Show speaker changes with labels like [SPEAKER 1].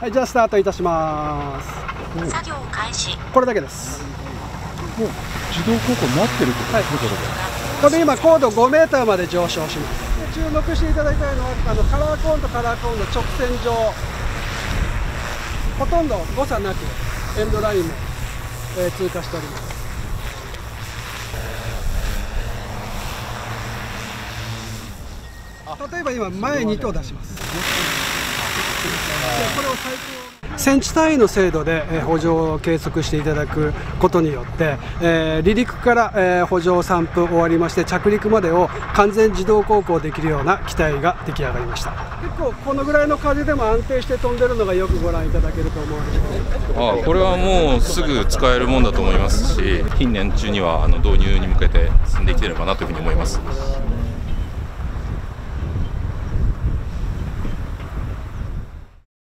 [SPEAKER 1] はいじゃあスタートいたします。
[SPEAKER 2] 作業開始。
[SPEAKER 1] これだけです。
[SPEAKER 3] もう自動航行になってるってこと？
[SPEAKER 1] はい。
[SPEAKER 3] ですね、
[SPEAKER 1] これで今高度5メーターまで上昇します。で注目していただきたいのはあのカラーコーンとカラーコーンの直線上。ほとんど誤差なくエンドラインも、えー通過しております。例えば今前2頭出します。でこれを最高センチ単位の精度でえー補助を計測していただくことによって、えー離陸から、えー補助散布終わりまして着陸までを完全自動航行できるような機体が出来上がりました。結構このぐらいの風でも安定して飛んでるのがよくご覧いただけると思うんですけど。
[SPEAKER 4] あこれはもうすぐ使えるもんだと思いますし近年中にはあの導入に向けて進んできてればなというふうに思います